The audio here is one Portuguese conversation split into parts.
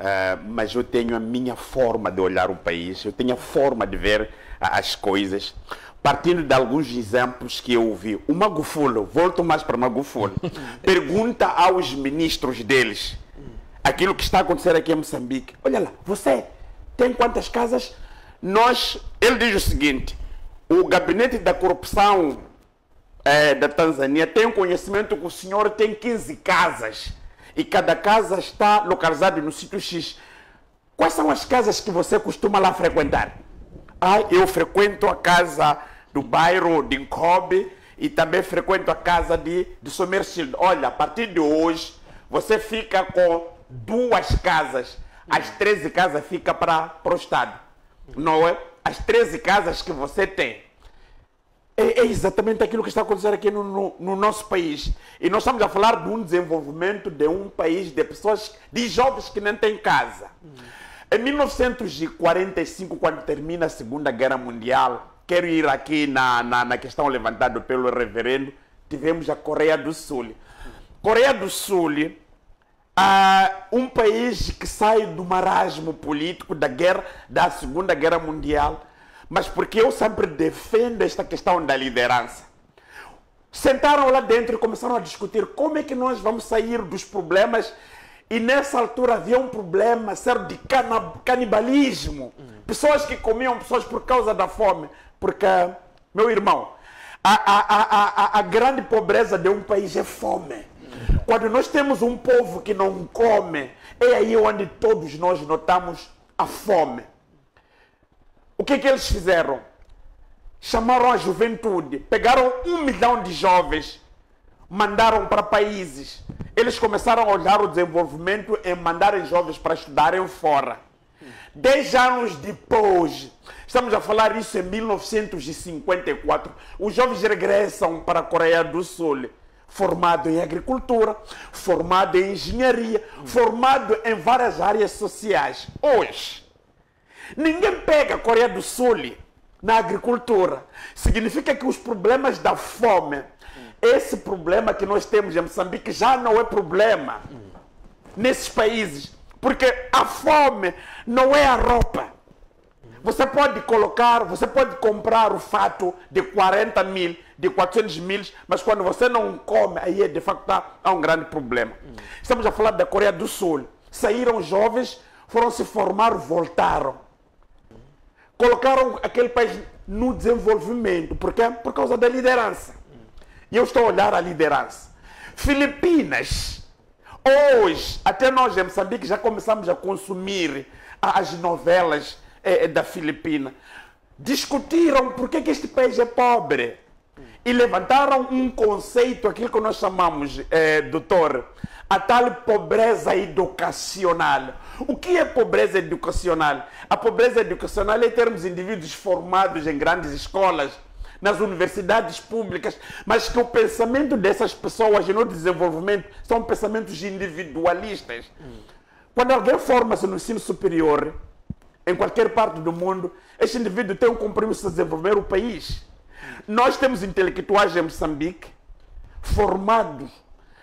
uh, mas eu tenho a minha forma de olhar o país, eu tenho a forma de ver as coisas, partindo de alguns exemplos que eu ouvi. O Magufuli, volto mais para Magufuli, pergunta aos ministros deles aquilo que está a acontecer aqui em Moçambique. Olha lá, você tem quantas casas? Nós, ele diz o seguinte, o gabinete da corrupção é, da Tanzânia tem conhecimento que o senhor tem 15 casas e cada casa está localizada no sítio X. Quais são as casas que você costuma lá frequentar? Ah, eu frequento a casa do bairro de Nkobe e também frequento a casa de, de Somerfield. Olha, a partir de hoje, você fica com duas casas. As 13 casas ficam para o Estado. Não é? As 13 casas que você tem é, é, exatamente aquilo que está acontecendo aqui no, no, no, nosso país. E nós estamos a falar de um desenvolvimento de um país de pessoas, de jovens que nem têm casa. Em 1945, quando termina a Segunda Guerra Mundial, quero ir aqui na, na, na questão levantada pelo reverendo, tivemos a Coreia do Sul. Coreia do Sul, uh, um país que sai do marasmo político da guerra, da Segunda Guerra Mundial, mas porque eu sempre defendo esta questão da liderança. Sentaram lá dentro e começaram a discutir como é que nós vamos sair dos problemas. E nessa altura havia um problema sério de canibalismo. Pessoas que comiam pessoas por causa da fome. Porque, meu irmão, a, a, a, a, grande pobreza de um país é fome. Quando nós temos um povo que não come, é aí onde todos nós notamos a fome. O que, que eles fizeram? Chamaram a juventude, pegaram um milhão de jovens, mandaram para países. Eles começaram a olhar o desenvolvimento em mandarem jovens para estudarem fora. Dez anos depois, estamos a falar isso em 1954, os jovens regressam para a Coreia do Sul formado em agricultura, formado em engenharia, formado em várias áreas sociais. Hoje, Ninguém pega a Coreia do Sul na agricultura. Significa que os problemas da fome, esse problema que nós temos em Moçambique já não é problema nesses países. Porque a fome não é a roupa. Você pode colocar, você pode comprar o fato de 40 mil, de 400 mil, mas quando você não come, aí é de facto há um grande problema. Estamos a falar da Coreia do Sul. Saíram jovens, foram se formar, voltaram colocaram aquele país no desenvolvimento. Por quê? Por causa da liderança. E eu estou a olhar a liderança. Filipinas, hoje, até nós em Moçambique já começamos a consumir as novelas eh, da Filipina. Discutiram por que, que este país é pobre. E levantaram um conceito, aquilo que nós chamamos, eh, doutor, a tal pobreza educacional. O que é pobreza educacional? A pobreza educacional é termos indivíduos formados em grandes escolas, nas universidades públicas, mas que o pensamento dessas pessoas no desenvolvimento são pensamentos individualistas. Quando alguém forma-se no ensino superior, em qualquer parte do mundo, esse indivíduo tem um compromisso de desenvolver o país. Nós temos intelectuais em Moçambique formados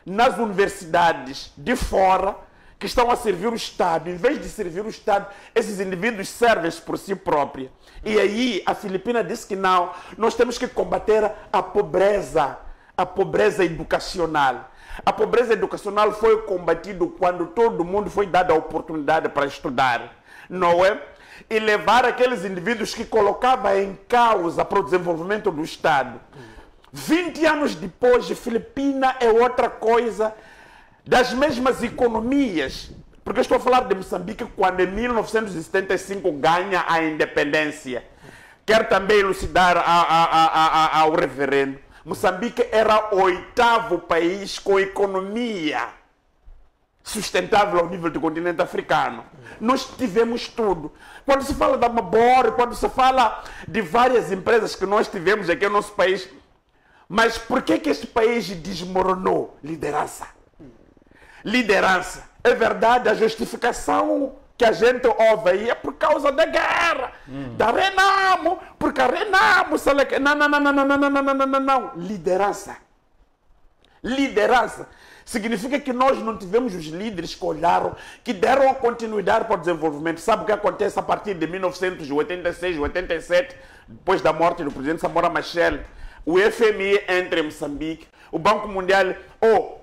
nas universidades de fora que estão a servir o Estado. Em vez de servir o Estado, esses indivíduos servem-se por si próprios. E aí a Filipina disse que não, nós temos que combater a pobreza, a pobreza educacional. A pobreza educacional foi combatida quando todo mundo foi dado a oportunidade para estudar, não é? E levar aqueles indivíduos que colocavam em causa para o desenvolvimento do Estado 20 anos depois, Filipina é outra coisa das mesmas economias. Porque estou a falar de Moçambique quando em 1975 ganha a independência. Quero também elucidar a, a, a, ao reverendo. Moçambique era o oitavo país com economia sustentável ao nível do continente africano. Nós tivemos tudo. Quando se fala da Mabor, quando se fala de várias empresas que nós tivemos aqui no nosso país, mas por que, que este país desmoronou? Liderança. Liderança. É verdade, a justificação que a gente ouve aí é por causa da guerra, hum. da Renamo, porque a Renamo... Não, não, não, não, não, não, não, não, não, não, não. Liderança. Liderança. Significa que nós não tivemos os líderes que olharam, que deram a continuidade para o desenvolvimento. Sabe o que acontece a partir de 1986, 87, depois da morte do presidente Samora Machel? O FMI entra em Moçambique, o Banco Mundial, ou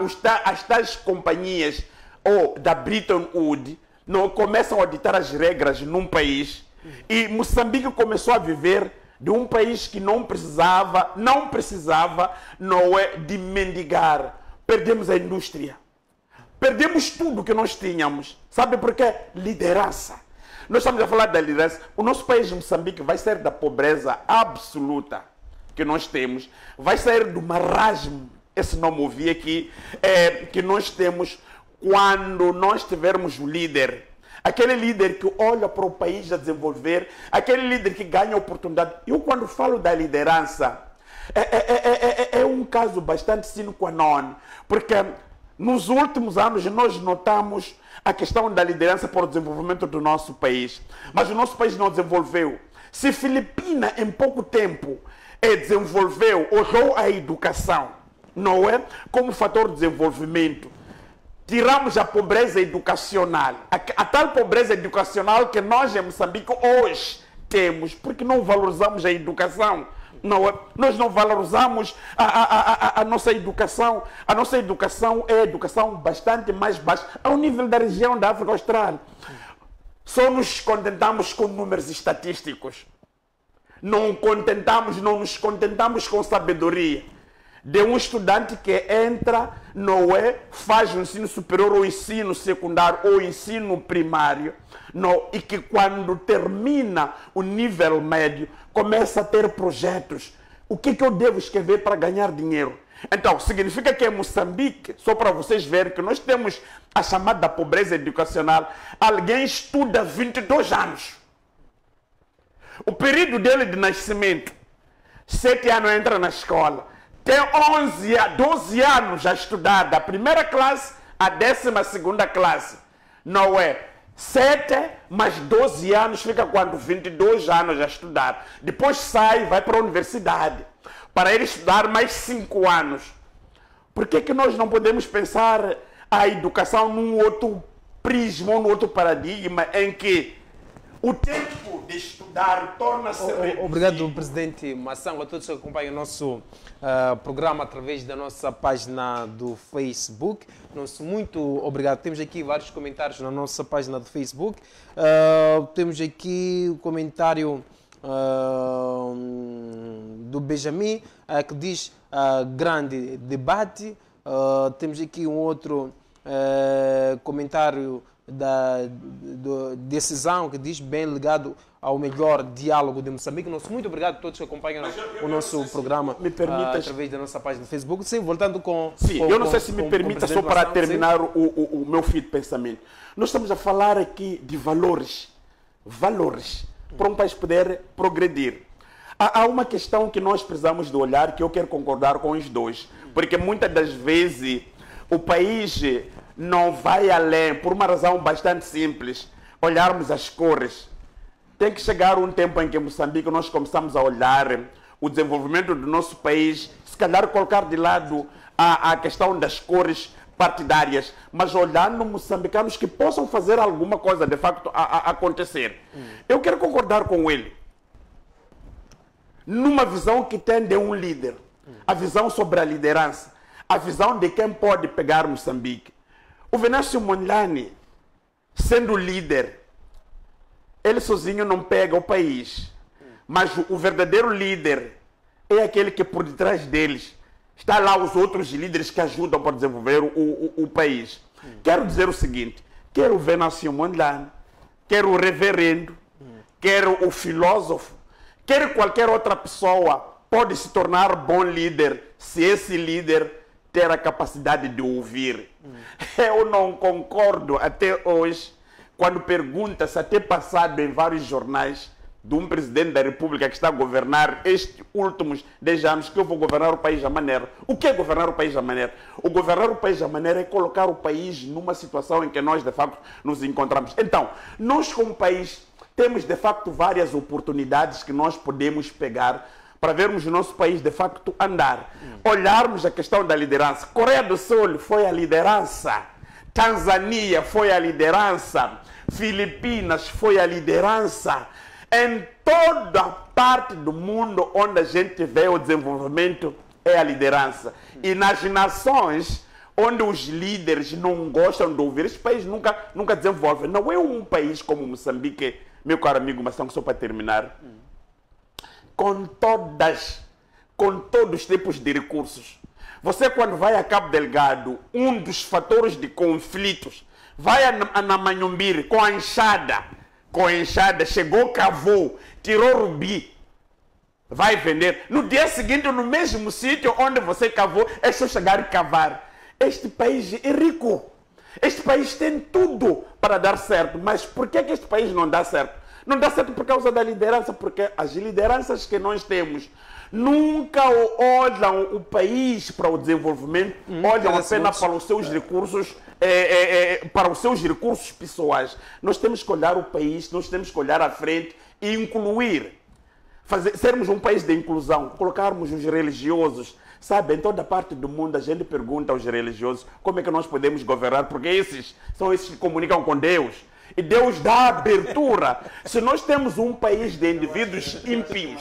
os, as tais companhias ou da Bretton Woods não começam a ditar as regras num país e Moçambique começou a viver de um país que não precisava, não precisava, não é de mendigar. Perdemos a indústria. Perdemos tudo que nós tínhamos. Sabe por quê? Liderança. Nós estamos a falar da liderança. O nosso país, Moçambique, vai sair da pobreza absoluta que nós temos, vai sair do marasmo, esse nome ouvi aqui, é, que nós temos quando nós tivermos um líder aquele líder que olha para o país a desenvolver, aquele líder que ganha oportunidade. Eu, quando falo da liderança, é, é, é, é um caso bastante sine qua non, porque nos últimos anos nós notamos a questão da liderança para o desenvolvimento do nosso país, mas o nosso país não desenvolveu. Se Filipina, em pouco tempo, desenvolveu, usou a educação, não é? Como fator de desenvolvimento tiramos a pobreza educacional, a, a, tal pobreza educacional que nós em Moçambique hoje temos, porque não valorizamos a educação. Não, é? nós não valorizamos a, a, a, a, nossa educação. A nossa educação é educação bastante mais baixa ao nível da região da África Austral. Só nos contentamos com números estatísticos. Não contentamos, não nos contentamos com sabedoria de um estudante que entra, não é, faz o ensino superior ou ensino secundário ou ensino primário, não, e que quando termina o nível médio, começa a ter projetos. O que, que eu devo escrever para ganhar dinheiro? Então, significa que em Moçambique, só para vocês verem que nós temos a chamada pobreza educacional, alguém estuda 22 anos. O período dele de nascimento, sete anos entra na escola, tem 11 a 12 anos a estudar, da primeira classe à décima segunda classe. Não é 7 mais 12 anos, fica quando 22 anos a estudar. Depois sai, vai para a universidade, para ele estudar mais 5 anos. Por que, que nós não podemos pensar a educação num outro prisma, num outro paradigma em que o tempo de estudar torna-se. Obrigado, presidente Massango, a todos que acompanham o nosso uh, programa através da nossa página do Facebook. Nosso muito obrigado. Temos aqui vários comentários na nossa página do Facebook. Uh, temos aqui o comentário uh, do Benjamin que diz grande debate. temos aqui um outro comentário da, da decisão que diz bem ligado ao melhor diálogo de Moçambique. Nosso muito obrigado a todos que acompanham eu, o nosso programa me permitas... através da nossa página do Facebook. Sim, voltando com. Sim, com, eu não sei se me com, permita, só para terminar o, o, o, meu fio de pensamento. Nós estamos a falar aqui de valores. Valores. Para um país poder progredir. Há, há uma questão que nós precisamos de olhar que eu quero concordar com os dois. Porque muitas das vezes o país não vai além, por uma razão bastante simples. Olharmos as cores. Tem que chegar um tempo em que Moçambique nós começamos a olhar o desenvolvimento do nosso país, se calhar colocar de lado a, a questão das cores partidárias, mas olhando moçambicanos que possam fazer alguma coisa de facto a, a acontecer. Hum. Eu quero concordar com ele. Numa visão que tem de um líder, hum. a visão sobre a liderança, a visão de quem pode pegar Moçambique. O Venâncio Mondlane, sendo líder, ele sozinho não pega o país. Mas o verdadeiro líder é aquele que por detrás deles está lá os outros líderes que ajudam para desenvolver o, o, o país. Quero dizer o seguinte: quero o Venâncio Mondlane, quero o reverendo, quero o filósofo, quero qualquer outra pessoa pode se tornar bom líder se esse líder ter a capacidade de ouvir. Eu não concordo até hoje quando pergunta-se, até passado em vários jornais, de um presidente da República que está a governar estes últimos 10 anos, que eu vou governar o país à maneira. O que é governar o país à maneira? O governar o país à maneira é colocar o país numa situação em que nós, de facto, nos encontramos. Então, nós, como país, temos, de facto, várias oportunidades que nós podemos pegar para vermos o nosso país de facto andar. Olharmos a questão da liderança. Coreia do Sul foi a liderança. Tanzânia foi a liderança. Filipinas foi a liderança. Em toda parte do mundo onde a gente vê o desenvolvimento é a liderança. E nas nações onde os líderes não gostam de ouvir, esse país nunca, nunca desenvolve. Não é um país como Moçambique, meu caro amigo Mação, só para terminar, com todas, com todos os tipos de recursos. Você quando vai a Cabo Delgado, um dos fatores de conflitos, vai a, a Namanhumbiri com a enxada, com a enxada, chegou, cavou, tirou rubi, vai vender. No dia seguinte, no mesmo sítio onde você cavou, é só chegar e cavar. Este país é rico. Este país tem tudo para dar certo. Mas por que, que este país não dá certo? Não dá certo por causa da liderança, porque as lideranças que nós temos nunca olham o país para o desenvolvimento, hum, olham apenas para os seus recursos, é, é, é, para os seus recursos pessoais. Nós temos que olhar o país, nós temos que olhar à frente e incluir. Fazer, sermos um país de inclusão, colocarmos os religiosos, Sabe, em toda parte do mundo a gente pergunta aos religiosos como é que nós podemos governar, porque esses são esses que comunicam com Deus. E Deus dá abertura. Se nós temos um país de indivíduos ímpios,